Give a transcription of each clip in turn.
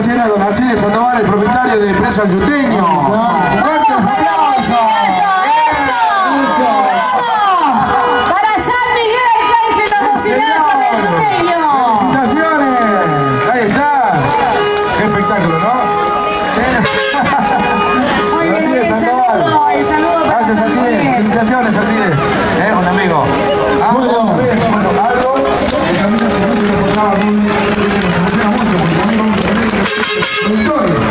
agradecer a don Acedio Sandoval, el propietario de Empresa El Yuteño. ¡Para San Miguel Arcángel, los del I 断的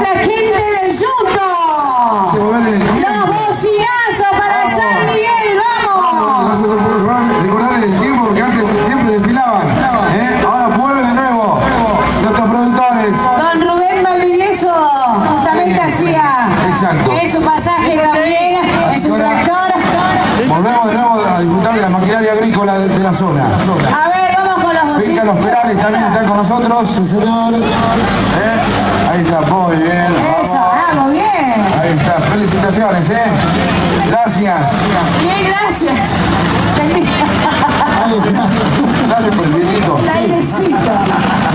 nuestra gente del Yuto. Los bocinazos para. San Miguel, vamos. Podemos recordar el tiempo porque antes siempre desfilaban. ¿eh? Ahora vuelve de nuevo. Nuestros productores. Don Rubén Valdivieso justamente hacía Exacto. es su pasaje también, es Ahora- tractor. Volvemos de nuevo a disfrutar de la maquinaria agrícola de, de la zona. A ver, vamos con los Venga, los Perales también están con nosotros. Sí, señor. Ahí está, muy bien. Eso, Vamos. bien. Ahí está, felicitaciones, ¿eh? Gracias. Bien, gracias. Gracias por el vinito. La.